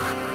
Bye.